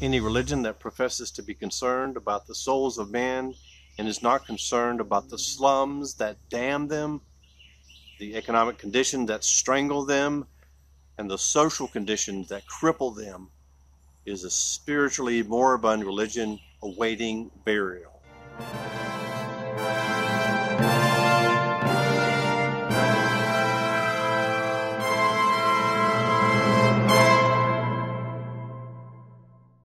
Any religion that professes to be concerned about the souls of men and is not concerned about the slums that damn them, the economic conditions that strangle them, and the social conditions that cripple them is a spiritually moribund religion awaiting burial.